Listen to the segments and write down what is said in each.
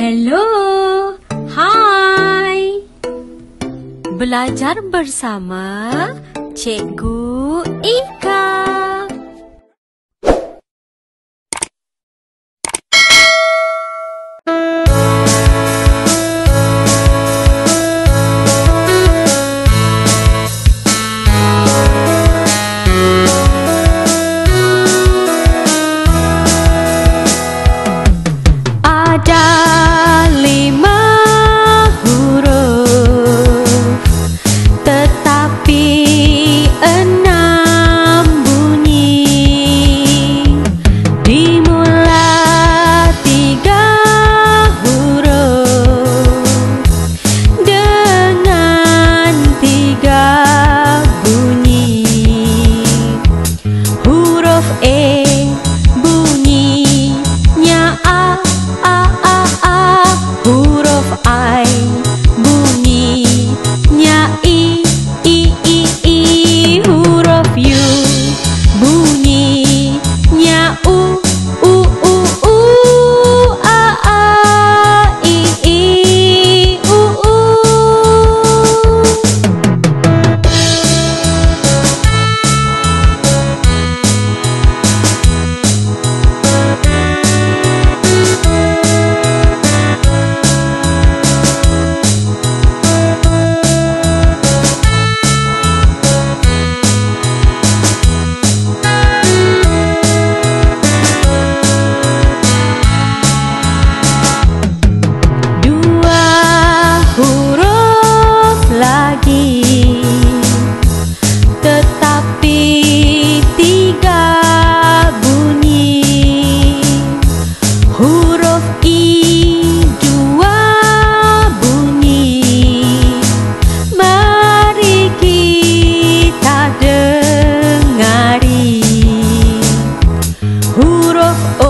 Hello. Hi. Belajar bersama Cikgu Ika. Yeah. oh.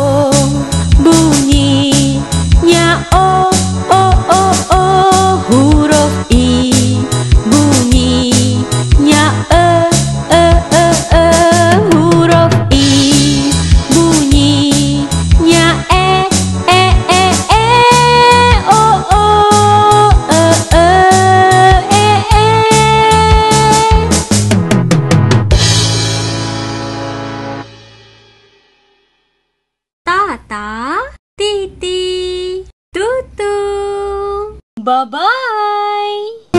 Bye-bye!